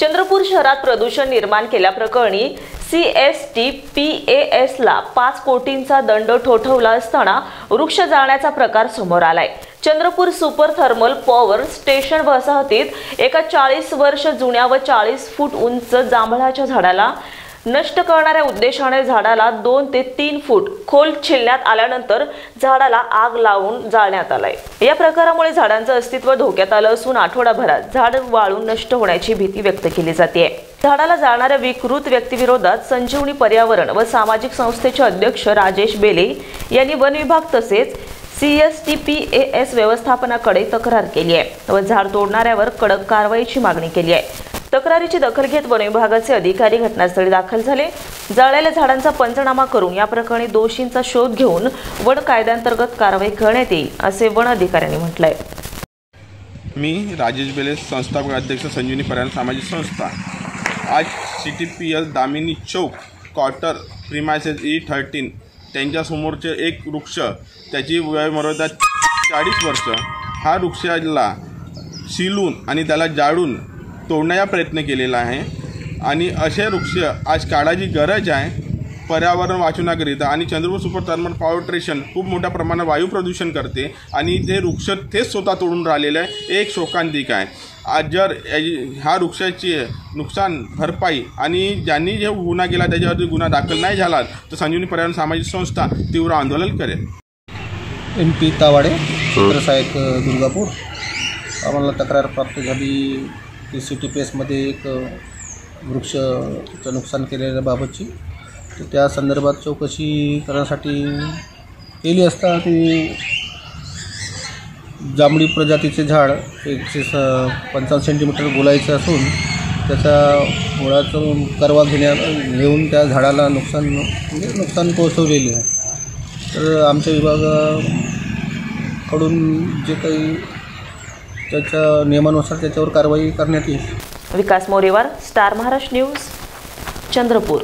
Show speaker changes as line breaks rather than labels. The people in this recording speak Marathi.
चंद्रपूर शहरात प्रदूषण निर्माण केल्याप्रकरणी C S T P A एसला पाच कोटींचा दंड ठोठवला असताना वृक्ष जाळण्याचा प्रकार समोर आलाय. Chandrapur super thermal power station वसाहतीत एका चाळीस वर्ष जुन्या व चाळीस फूट उंच जांभळाच्या झाडाला नष्ट करणाऱ्या उद्देशाने झाडाला दोन ते तीन फूट खोल छिलण्यात आल्यानंतर झाडाला आग लावून जाळण्यात आलाय. या प्रकारामुळे झाडांचं अस्तित्व धोक्यात आलं असून आठवडाभरात झाड वाळून नष्ट होण्याची भीती व्यक्त केली जाते झाडाला जाळणाऱ्या विकृत व्यक्तीविरोधात संजीवनी पर्यावरण व सामाजिक संस्थेचे अध्यक्ष राजेश बेले यांनी वन विभाग तसेच C S T P A S व्यवस्थापनाकडे तक्रार केली आहे व झाड तोडणाऱ्यावर कडक कारवाईची मागणी केली आहे. तक्रारीची दखल घेत वन विभागाचे अधिकारी घटनास्थळी दाखल झाले. जळलेल्या झाडांचा पंचनामा करून या प्रकरणी दोषींचा शोध घेऊन वन कायद्यांतर्गत कारवाई करण्यात येईल असे वन अधिकाऱ्यांनी म्हटलंय.
मी राजेश बेले संस्थापक अध्यक्ष संजीवनी पर्याय सामाजिक संस्था. आज C T P L Damini Chowk quarter premises E thirteen त्यांच्यासमोरचे एक वृक्ष त्याची वयोमर्यादा चाळीस वर्ष. हा वृक्षाला शिलून आणि त्याला जाळून तोडण्याचा प्रयत्न केलेला आहे. आणि असे वृक्ष आज काळाची गरज आहे. पर्यावरण वाचवण्याकरिता आणि Chandrapur super thermal power station खूप मोठ्या प्रमाणात वायू प्रदूषण करते. आणि ते वृक्ष तेच स्वतः तोडून राहिलेलं आहे. एक शोकांतिक आहे. आज जर या- ह्या वृक्षाची नुकसान भरपाई आणि ज्यांनी जे गुन्हा केला त्याच्यावरती गुन्हा दाखल नाही झाला तर संजीवनी पर्यावरण सामाजिक संस्था तीव्र आंदोलन करेल.
M P Tawade Durgapur. आम्हाला तक्रार प्राप्त झाली. की सी टी पी एसमध्ये एक वृक्षचं नुकसान केलेल्याबाबतची तर त्या संदर्भात चौकशी करण्यासाठी केली असता ती जांभळी प्रजातीचे झाड एकशे स पंचावन्न सेंटीमीटर गोलायचं असून त्याचा मुळाचं करवा घेण्या घेऊन त्या झाडाला नुकसान म्हणजे नुकसान पोहोचवलेले आहे. तर आमच्या विभागाकडून जे काही त्याच्या नियमानुसार त्याच्यावर कारवाई करण्यात येईल.
Vikas Morewar Star Maharashtra news Chandrapur.